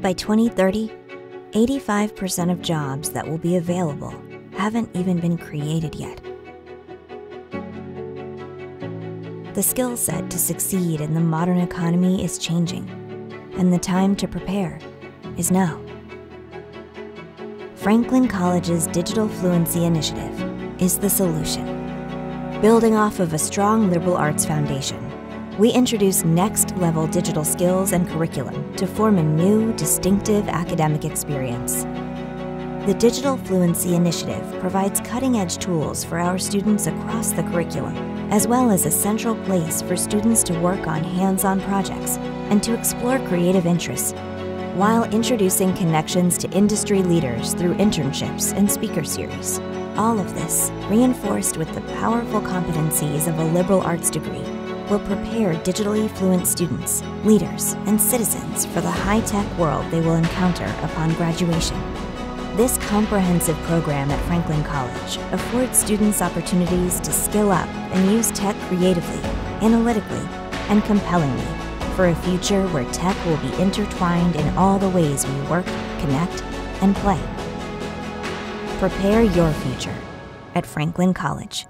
By 2030, 85% of jobs that will be available haven't even been created yet. The skill set to succeed in the modern economy is changing, and the time to prepare is now. Franklin College's Digital Fluency Initiative is the solution. Building off of a strong liberal arts foundation, we introduce next level digital skills and curriculum to form a new, distinctive academic experience. The Digital Fluency Initiative provides cutting edge tools for our students across the curriculum, as well as a central place for students to work on hands on projects and to explore creative interests, while introducing connections to industry leaders through internships and speaker series. All of this, reinforced with the powerful competencies of a liberal arts degree, will prepare digitally fluent students, leaders, and citizens for the high tech world they will encounter upon graduation. This comprehensive program at Franklin College affords students opportunities to skill up and use tech creatively, analytically, and compellingly for a future where tech will be intertwined in all the ways we work, connect, and play. Prepare your future at Franklin College.